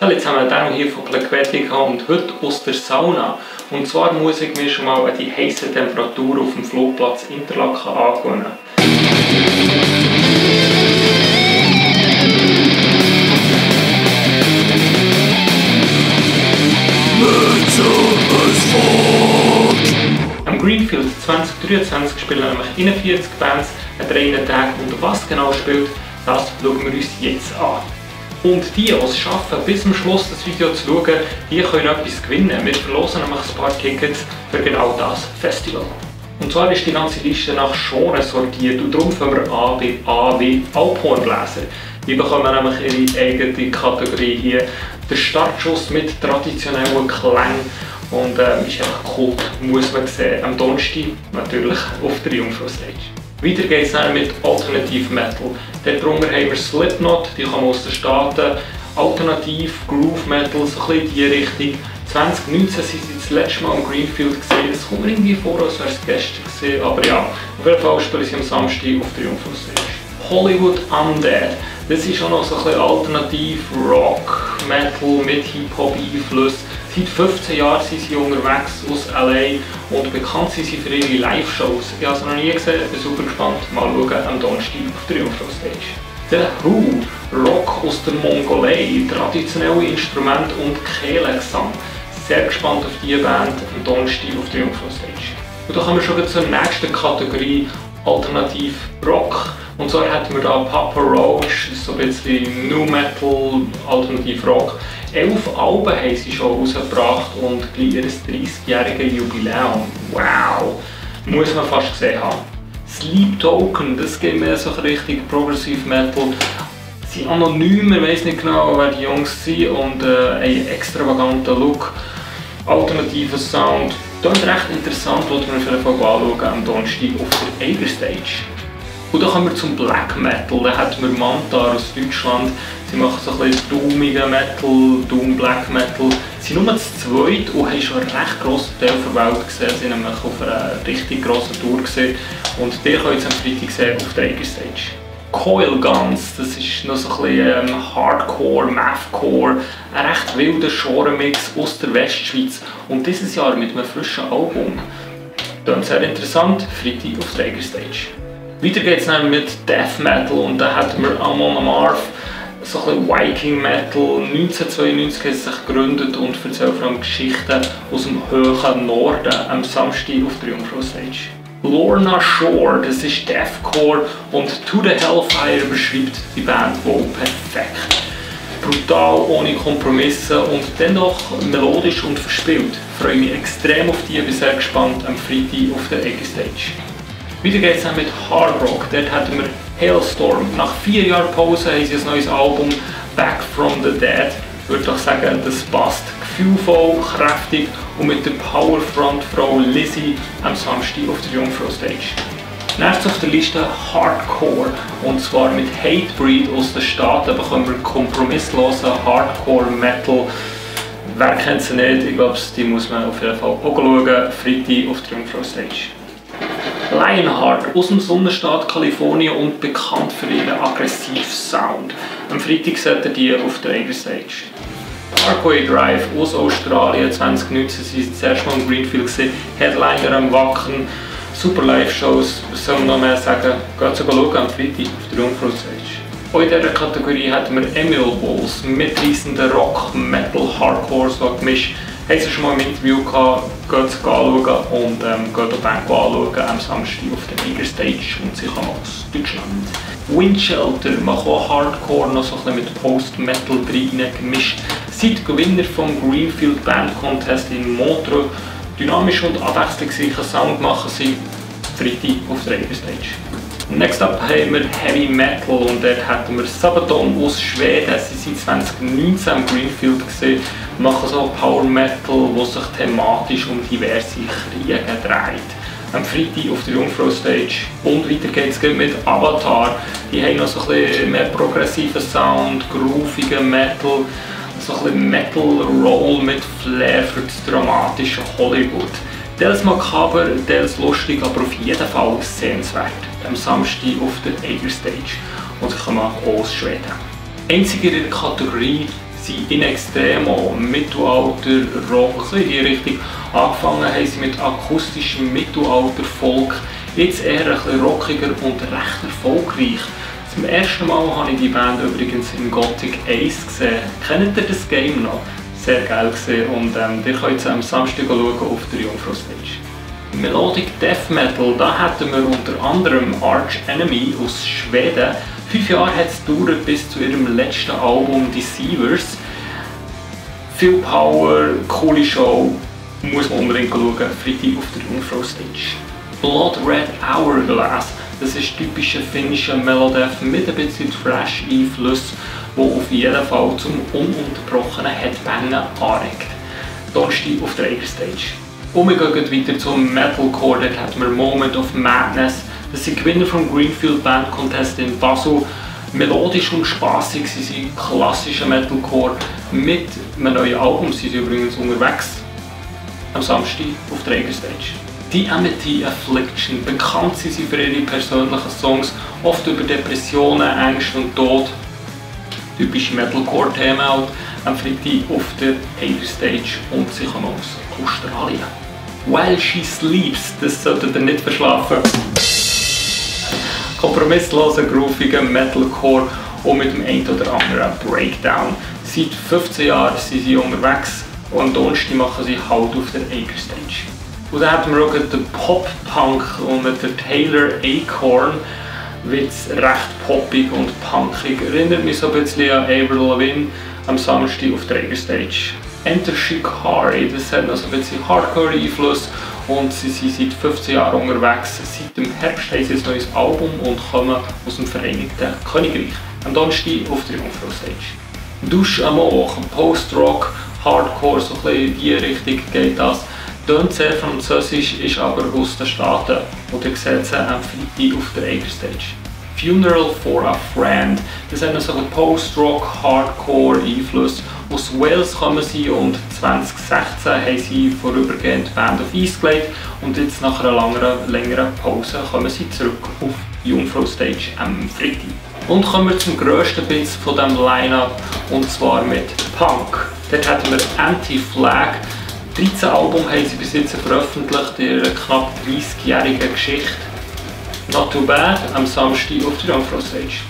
Hallo zusammen, Daniel hier von Plequetica und heute aus der Sauna. Und zwar muss ich mir schon mal die heiße Temperatur auf dem Flugplatz Interlaken angewöhnen. Am Greenfield 2023 spielen nämlich 41 Bands an drei Tagen und was genau spielt, das schauen wir uns jetzt an. Und die, die es schaffen, bis zum Schluss das Video zu schauen, die können etwas gewinnen. Wir verlosen nämlich ein paar Tickets für genau das Festival. Und zwar ist die ganze Liste nach Genre sortiert und darum fangen wir an bei A wie Alphornbläser. Die bekommen nämlich ihre eigene Kategorie hier. Der Startschuss mit traditionellen Klängen und ähm, ist einfach cool, muss man sehen. Am Donnerstag natürlich auf der Jungfrau-Stage. Weiter geht es dann mit Alternative Metal. Darunter haben wir Slipknot, die kommen aus den Staaten. Alternativ, Groove Metal, so ein bisschen in die Richtung. 2019 sind sie das letzte Mal am Greenfield gesehen. Es kommt mir irgendwie vor, als wäre es gestern gesehen. Aber ja, auf jeden Fall spielen sie am Samstag auf Jungfrau-Stage. Hollywood Undead. Das ist auch noch so ein bisschen alternativ Rock, Metal mit Hip-Hop-Einfluss. Seit 15 Jahren sind sie unterwegs aus LA und bekannt sind sie für ihre Live-Shows. Ich habe es noch nie gesehen, bin super gespannt. Mal schauen am Donnerstag auf der Jungfrau-Stage. Der Who, Rock aus der Mongolei, traditionelle Instrumente und Kehlengesang. Sehr gespannt auf diese Band am Donnerstag auf der Jungfrau-Stage. Und dann kommen wir schon zur nächsten Kategorie, Alternativ Rock. Und zwar hätten wir da Papa Roach, so ein bisschen New Metal, Alternativ Rock. Elf Alben haben sie schon rausgebracht und gleich ihr 30-jähriges Jubiläum. Wow! Muss man fast gesehen haben. Sleep Token, das geht mir so richtig Progressive Metal. Sie sind anonym, man weiß nicht genau, wer die Jungs sind und äh, ein extravaganter Look, alternativer Sound. Das ist recht interessant, auf jeden Fall anschauen am Donnerstag auf der Eiger Stage. Und dann kommen wir zum Black Metal. Da hat wir Mantar aus Deutschland. Sie machen so ein bisschen doomigen Metal, Doom Black Metal. Sie sind nur zu zweit und haben schon einen recht grossen Teil der Welt gesehen. Sie sind nämlich auf einer richtig grossen Tour gesehen. Und die könnt ihr am Freitag sehen auf der Eiger Stage. Coil Guns, das ist noch so ein bisschen ähm, Hardcore, Mathcore, ein recht wilder Genre-Mix aus der Westschweiz und dieses Jahr mit einem frischen Album. Dann sehr interessant, Freitag auf der Eiger Stage. Weiter geht es dann mit Death Metal und da hatten wir Amon Amarth, so ein bisschen Viking Metal. 1992 hat es sich gegründet und erzählt vor allem Geschichten aus dem hohen Norden am Samstag auf der Jungfrau Stage. Lorna Shore, das ist Deathcore und To the Hellfire beschreibt die Band wohl perfekt. Brutal, ohne Kompromisse und dennoch melodisch und verspielt. Ich freue mich extrem auf die, bin sehr gespannt am Freitag auf der Eggy Stage. Weiter geht es dann mit Hard Rock. Dort hatten wir Hailstorm. Nach vier Jahren Pause haben sie ein neues Album Back from the Dead. Ich würde doch sagen, das passt gefühlvoll, kräftig und mit der Powerfront-Frau Lizzie am Samstag auf der Jungfrau Stage. Nächstes auf der Liste Hardcore und zwar mit Hatebreed aus den Staaten bekommen wir kompromisslosen Hardcore Metal. Wer kennt sie nicht? Ich glaube, die muss man auf jeden Fall auch schauen. Freitag auf der Jungfrau Stage. Lionheart aus dem Sonnenstaat Kalifornien und bekannt für ihren aggressiven Sound. Am Freitag seht ihr die auf der Stage. Parkway Drive aus Australien 2019 sind sie zuerst mal im Greenfield gesehen, Headliner am Wacken, super Live-Shows, was soll man noch mehr sagen? Geht sogar schauen am Freitag auf der Jungfrau Stage. Auch in dieser Kategorie hatten wir Emil Bulls, mitreißender Rock, Metal, Hardcore, so gemischt haben sie schon mal im Interview gehabt, geht es anschauen und ähm, geht die Band anschauen am Samstag auf der Tiger Stage und sie kommen aus Deutschland. Windshelter machen auch Hardcore noch so ein mit Post-Metal drin gemischt. Seit Gewinner vom Greenfield Band Contest in Montreux dynamisch und abwechslungsreicher Sound machen sie Freitag auf der Tiger Stage. Next up haben wir Heavy Metal und dort hatten wir Sabaton aus Schweden. Sie sind 2019 am Greenfield gesehen, machen so Power Metal, wo sich thematisch um diverse Kriege dreht. Am Freitag auf der Jungfrau Stage. Und weiter geht es mit Avatar. Die haben noch so ein bisschen mehr progressiven Sound, groovigen Metal, so ein bisschen Metal Roll mit Flair für das dramatische Hollywood. Teils makaber, teils lustig, aber auf jeden Fall sehenswert. Am Samstag auf der Eiger Stage. Und sie kommen auch aus Schweden. Einzig in ihrer Kategorie sie in Extremo, Mittelalter, Rock, in die Richtung. Angefangen haben sie mit akustischem Mittelalter-Folk, jetzt eher ein bisschen rockiger und recht erfolgreich. Zum ersten Mal habe ich die Band übrigens in Gothic Ace gesehen. Kennt ihr das Game noch? Sehr geil gesehen und ähm, ihr könnt es am Samstag schauen auf der Jungfrau Stage. Melodic Death Metal, da hätten wir unter anderem Arch Enemy aus Schweden. Fünf Jahre hat es gedauert bis zu ihrem letzten Album Deceivers. Viel Power, coole Show, muss man unbedingt schauen. Freitag auf der Jungfrau Stage. Blood Red Hourglass, das ist typischer finnischer Melodeath mit ein bisschen Thrash-Einfluss, der auf jeden Fall zum ununterbrochenen Headbangen anregt. Donnerstag auf der Eiger Stage. Und wir gehen weiter zum Metalcore, dort hat wir Moment of Madness. Das sind Gewinner vom Greenfield Band Contest in Basel. Melodisch und spaßig, sie sind klassischer Metalcore. Mit einem neuen Album sie sind übrigens unterwegs. Am Samstag auf der Eiger Stage. Die Amity Affliction, bekannt sind sie für ihre persönlichen Songs, oft über Depressionen, Ängste und Tod. Typische Metalcore-Themen halt. Am Freitag auf der Eiger Stage und sie kommen aus Australien. While She Sleeps, das solltet ihr nicht verschlafen. Kompromissloser, grooviger Metalcore und mit dem einen oder anderen Breakdown. Seit 15 Jahren sind sie unterwegs und am Donnerstag machen sie Halt auf der Acre Stage. Und dann haben wir auch den Pop-Punk und der Taylor Acorn wird recht poppig und punkig. Erinnert mich so ein bisschen an Avril Lavigne am Samstag auf der Stage. Enter Shikari, das hat noch so ein bisschen Hardcore-Einfluss und sie sind seit 15 Jahren unterwegs. Seit dem Herbst haben sie ein neues Album und kommen aus dem Vereinigten Königreich. Am Donnerstag auf der Jungfrau Stage. Dusch am Post-Rock, Hardcore, so ein bisschen in die Richtung geht das. Tönt sehr französisch, ist aber aus den Staaten und ihr seht sie am Freitag auf der Eiger Stage. Funeral for a Friend, das hat so einen Post-Rock, Hardcore-Einfluss. Aus Wales kommen sie und 2016 haben sie vorübergehend die Band auf Eis gelegt und jetzt nach einer langen, längeren Pause kommen sie zurück auf Jungfrau Stage am Freitag. Und kommen wir zum grössten Bits von diesem Line-Up und zwar mit Punk. Dort hatten wir Anti-Flag, 13 Alben haben sie bis jetzt veröffentlicht in ihrer knapp 30-jährigen Geschichte. Not Too Bad am Samstag auf der Jungfrau Stage.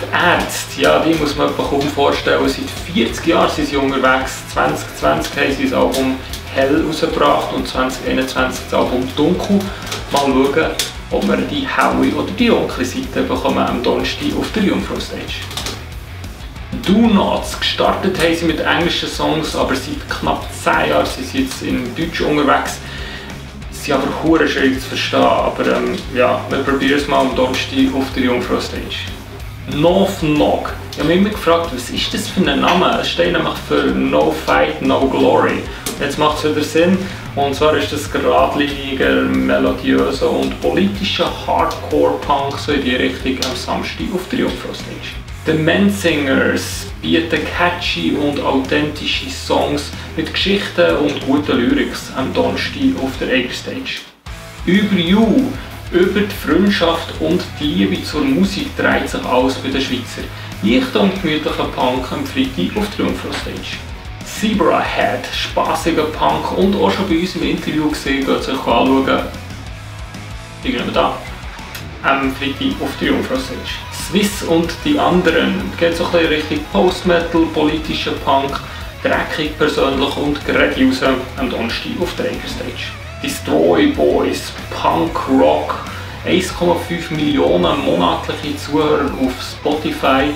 Die Ärzte, ja, die muss man kaum vorstellen. Seit 40 Jahren sind sie unterwegs. 2020 haben sie das Album Hell rausgebracht und 2021 das Album Dunkel. Mal schauen, ob wir die helle oder die dunkle Seite bekommen am Donnerstag auf der Jungfrau Stage. Do Nots. Gestartet haben sie mit englischen Songs, aber seit knapp 10 Jahren sind sie jetzt in Deutsch unterwegs. Sie sind aber hure schwierig zu verstehen, aber ähm, ja, wir probieren es mal am Donnerstag auf der Jungfrau Stage. North Knock. Ich habe mich immer gefragt, was ist das für ein Name? Es steht nämlich für No Fight, No Glory. Jetzt macht es wieder Sinn. Und zwar ist das geradliniger, melodiöser und politischer Hardcore-Punk so in die Richtung am Samstag auf der Jungfrau Stage. The Mensingers bieten catchy und authentische Songs mit Geschichten und guten Lyrics am Donnerstag auf der Eiger Stage. Über You, über die Freundschaft und die Liebe zur Musik dreht sich alles bei den Schweizer. Leichter und gemütlicher Punk am Freitag auf der Jungfrau Stage. Zebra Head, spaßiger Punk und auch schon bei uns im Interview gesehen, geht sich anschauen. Irgendwann da. Am Freitag auf der Jungfrau Stage. Swiss und die anderen. Geht so ein bisschen Richtung Post-Metal, politischer Punk, dreckig persönlich und gerade raus am Donnerstag auf der Stage. Destroy Boys, Punk Rock, 1,5 Millionen monatliche Zuhörer auf Spotify,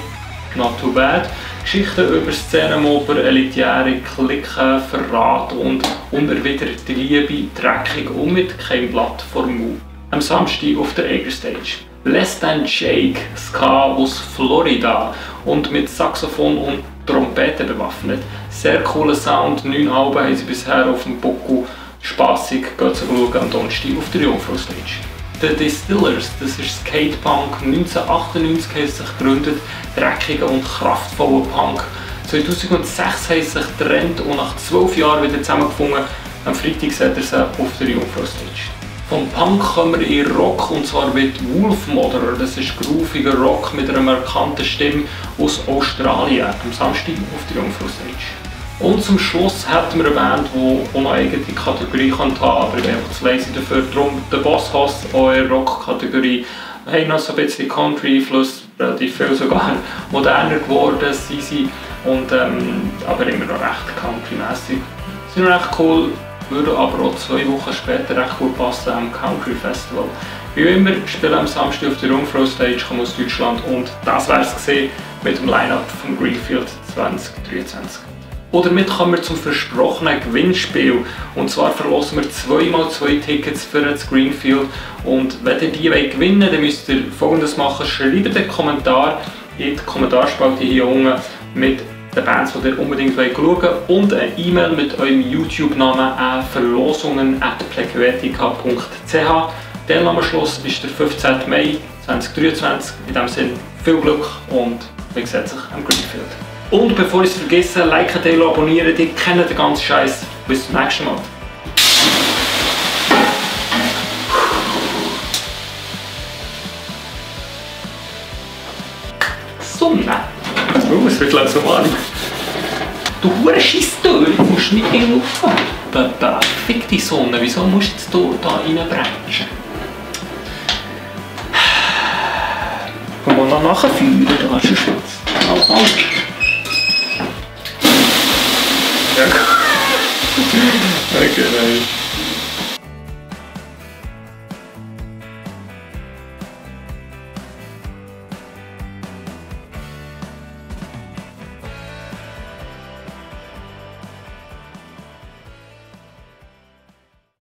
not too bad. Geschichten über Szenenmober, elitäre Klicken, Verrat und unerwiderte Liebe, dreckig und mit kein Blatt vor Mund. Am Samstag auf der Eiger Stage. Less Than Shake, Ska aus Florida und mit Saxophon und Trompete bewaffnet. Sehr cooler Sound, neun Alben haben sie bisher auf dem Buckel. Spassig, geht zu schauen am Donnerstag auf der Jungfrau Stage. The Distillers, das ist Skatepunk, 1998 haben sie sich gegründet, dreckiger und kraftvoller Punk. 2006 haben sie sich getrennt und nach zwölf Jahren wieder zusammengefunden. Am Freitag seht ihr sie auf der Jungfrau Stage. Vom Punk kommen wir in Rock und zwar mit Wolf Mother. Das ist grooviger Rock mit einer markanten Stimme aus Australien am Samstag auf der Jungfrau Stage. Und zum Schluss hätten wir eine Band, die eine eigene Kategorie haben kann, aber ich bin einfach zu lazy dafür. Darum der Boss auch in Rock-Kategorie. Wir haben noch so ein bisschen Country-Einfluss, relativ viel sogar moderner geworden sind. Und, ähm, aber immer noch recht country-mässig. Sie sind recht cool, würde aber auch zwei Wochen später recht gut passen am Country Festival. Wie immer spielen am Samstag auf der Jungfrau Stage aus Deutschland und das wäre es mit dem Line-Up vom Greenfield 2023. Und damit kommen wir zum versprochenen Gewinnspiel. Und zwar verlosen wir zweimal zwei Tickets für das Greenfield. Und wenn ihr die wollt gewinnen wollt, dann müsst ihr folgendes machen. Schreibt einen Kommentar in die Kommentarspalte hier unten mit den Bands, die ihr unbedingt schauen wollt und eine E-Mail mit eurem YouTube-Namen an verlosungen.plequetica.ch. Der Namenschluss ist der 15. Mai 2023. In diesem Sinne viel Glück und wie gesagt sich am Greenfield. Und bevor ich es vergesse, liken, teilen, abonnieren, die kennen den ganzen Scheiß. Bis zum nächsten Mal. Wird langsam warm. Du hure Scheissdöre, du musst nicht gehen auffahren. Fick die Sonne, wieso musst du jetzt da reinbrechen? Komm mal nachher führen, da hast du Schutz. Halt, halt.